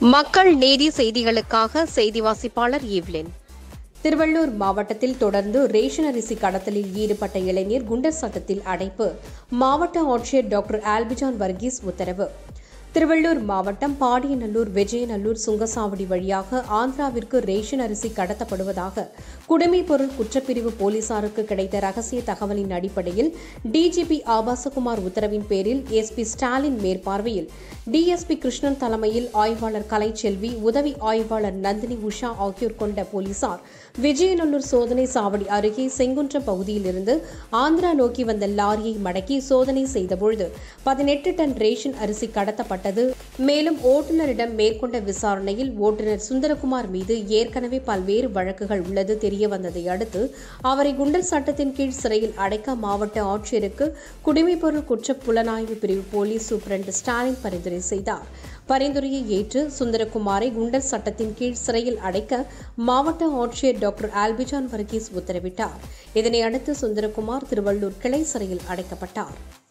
மக்கள் நீதி செய்திகளுக்காக செய்தி வாசிப்பாளர் ஈவ்லின். திருவள்ளூர் மாவட்டத்தில் தொடர்ந்து ரேஷன் அரிசி கடத்தலில் ஈடுபட்ட இளைஞர் குண்டர் சட்டத்தில் அடைப்பு. மாவட்ட ஆட்சியர் டாக்டர் ஆல்பிஜான் வர்கீஸ் உத்தரவு. திருவள்ளூர் மாவட்டம் பாடியநல்லூர் விஜயநல்லூர் சுங்கசாவடி வழியாக ஆந்திராவிற்கு ரேஷன் அரிசி கடத்தப்படுவதாக குடிமைப் பொருள் குற்றப்பிரிவு போலீசாருக்கு கிடைத்த ரகசிய தகவலின் அடிப்படையில் டிஜிபி ஆபாசகுமார் உத்தரவின் பேரில் எஸ்பி ஸ்டாலின் மேற்பார்வையில் டிஎஸ்பி கிருஷ்ணன் தலைமையில் ஆய்வாளர் கலைச்செல்வி உதவி ஆய்வாளர் நந்தினி உஷா ஆகியோர் கொண்ட போலீசார் விஜயநல்லூர் சோதனை சாவடி அருகே செங்குன்றம் பகுதியிலிருந்து ஆந்திரா நோக்கி வந்த லாரியை மடக்கி சோதனை செய்தபொழுது பதினெட்டு டன் ரேஷன் அரிசி கடத்தப்பட்டது. மேலும் ஓட்டுநரிடம் மேற்கொண்ட விசாரணையில் ஓட்டுநர் சுந்தரகுமார் மீது ஏற்கனவே பல்வேறு வழக்குகள் உள்ளது தெரிய வந்ததை அடுத்து அவரை குண்டர் சட்டத்தின் கீழ் சிறையில் அடைக்க மாவட்ட ஆட்சியருக்கு குடிமைப்பொருள் குற்ற புலனாய்வு பிரிவு போலீஸ் சூப்பரண்ட் ஸ்டாலின் பரிந்துரை செய்தார். பரிந்துரையை ஏற்று சுந்தரகுமாரை குண்டர் சட்டத்தின் கீழ் சிறையில் அடைக்க மாவட்ட ஆட்சியர் டாக்டர் ஆல்பிஜான் வர்கீஸ் உத்தரவிட்டார். இதனை அடுத்து சுந்தரகுமார் திருவள்ளூர் கிளை சிறையில் அடைக்கப்பட்டார்.